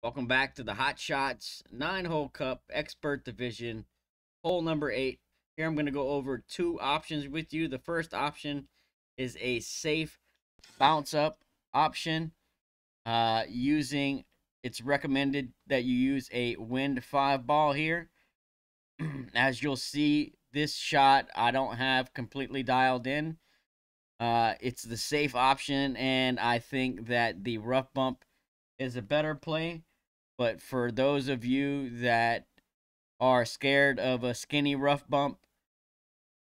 Welcome back to the Hot Shots nine hole cup expert division, hole number eight. Here I'm going to go over two options with you. The first option is a safe bounce up option uh, using it's recommended that you use a wind five ball here. As you'll see, this shot I don't have completely dialed in. Uh, it's the safe option, and I think that the rough bump is a better play. But for those of you that are scared of a skinny rough bump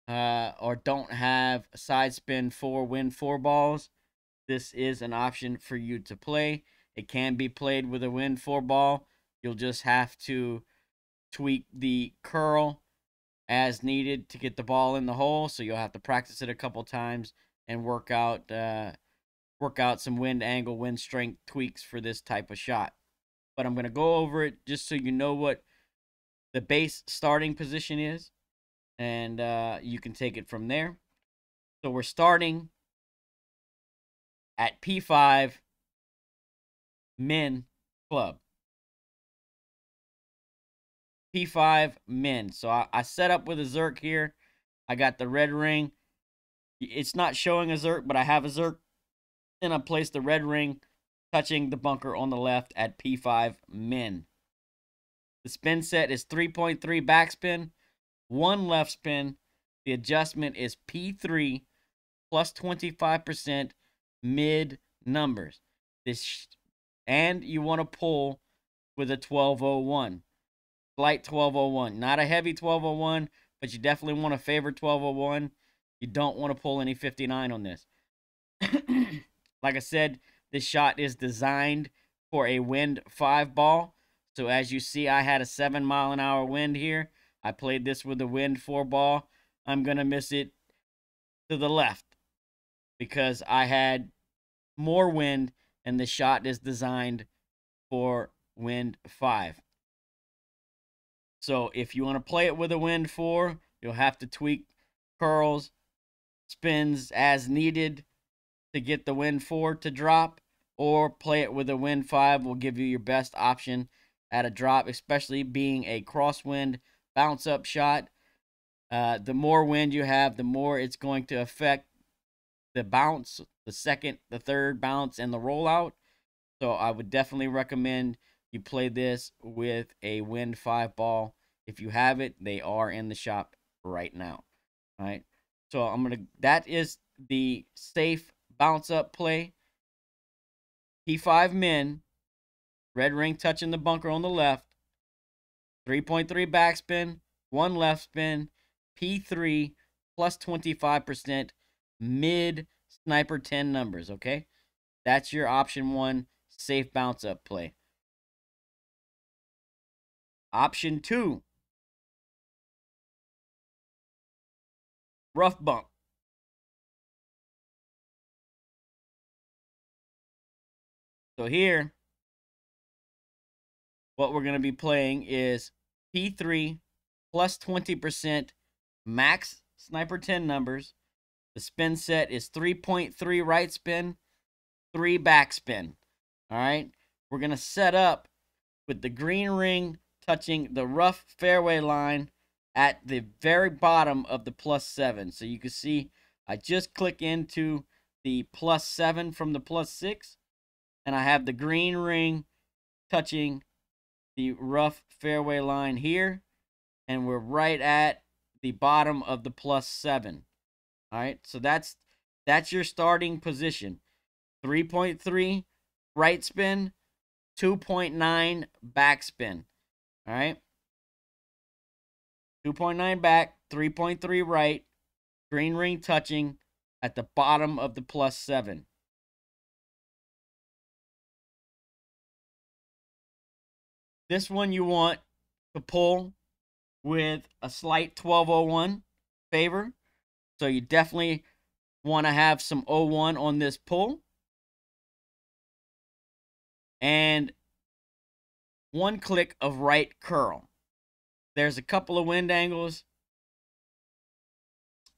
uh, or don't have a side spin four wind four balls, this is an option for you to play. It can be played with a wind four ball. You'll just have to tweak the curl as needed to get the ball in the hole. So you'll have to practice it a couple times and work out uh, work out some wind angle, wind strength tweaks for this type of shot. But I'm going to go over it just so you know what the base starting position is, and uh, you can take it from there. So we're starting at P5 men club. P5 men. So I, I set up with a Zerk here. I got the red ring. It's not showing a Zerk, but I have a Zerk. And I placed the red ring touching the bunker on the left at P5 men. The spin set is 3.3 backspin, one left spin. The adjustment is P3 plus 25% mid numbers. This and you want to pull with a 1201. Light 1201. Not a heavy 1201, but you definitely want to favor 1201. You don't want to pull any 59 on this. like I said, this shot is designed for a wind 5 ball. So as you see, I had a 7 mile an hour wind here. I played this with a wind 4 ball. I'm going to miss it to the left because I had more wind and the shot is designed for wind 5. So if you want to play it with a wind 4, you'll have to tweak curls, spins as needed to get the wind 4 to drop or play it with a wind 5 will give you your best option at a drop, especially being a crosswind bounce up shot. Uh, the more wind you have, the more it's going to affect the bounce, the second, the third bounce, and the rollout. So I would definitely recommend you play this with a Wind 5 ball. If you have it, they are in the shop right now. All right. So I'm going to, that is the safe bounce up play. P5 men, red ring touching the bunker on the left, 3.3 backspin, one left spin, P3 plus 25% mid sniper 10 numbers, okay? That's your option one safe bounce up play. Option two rough bump. So here, what we're going to be playing is P3 plus 20% max sniper 10 numbers the spin set is 3.3 right spin, 3 back spin. All right. We're going to set up with the green ring touching the rough fairway line at the very bottom of the plus 7. So you can see I just click into the plus 7 from the plus 6 and I have the green ring touching the rough fairway line here and we're right at the bottom of the plus 7. All right, so that's that's your starting position. 3.3 right spin, 2.9 backspin. All right. 2.9 back, 3.3 right, green ring touching at the bottom of the plus 7. This one you want to pull with a slight 1201 favor. So you definitely want to have some 01 on this pull. And one click of right curl. There's a couple of wind angles.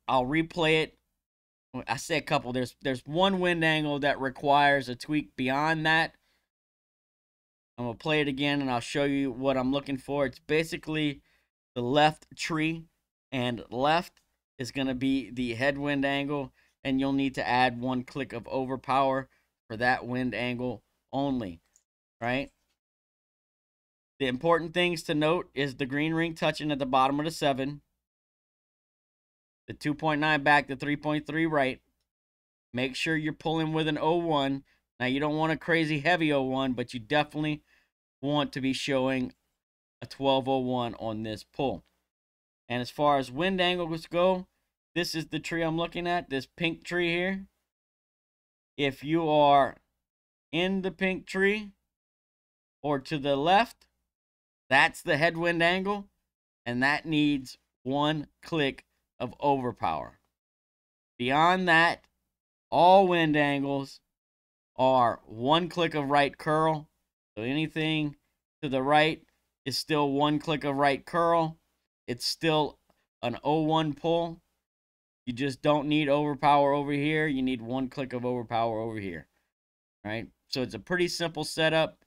I'll replay it. I say a couple. There's there's one wind angle that requires a tweak beyond that. I'm going to play it again and I'll show you what I'm looking for. It's basically the left tree and left is going to be the headwind angle and you'll need to add one click of overpower for that wind angle only, right? The important things to note is the green ring touching at the bottom of the 7, the 2.9 back, the 3.3 right. Make sure you're pulling with an 01. Now, you don't want a crazy heavy 01, but you definitely want to be showing a 1201 on this pull. And as far as wind angles go, this is the tree I'm looking at, this pink tree here. If you are in the pink tree or to the left, that's the headwind angle, and that needs one click of overpower. Beyond that, all wind angles are one click of right curl. So anything to the right is still one click of right curl. It's still an 01 pull. You just don't need overpower over here. You need one click of overpower over here. Right? So it's a pretty simple setup.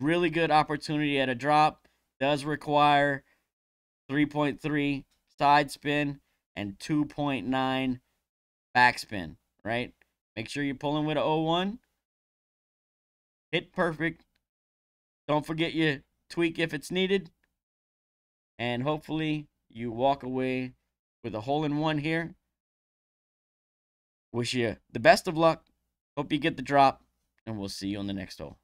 Really good opportunity at a drop. Does require 3.3 side spin and 2.9 backspin, right? Make sure you're pulling with a 01. Hit perfect. Don't forget you tweak if it's needed. And hopefully you walk away with a hole in one here. Wish you the best of luck. Hope you get the drop. And we'll see you on the next hole.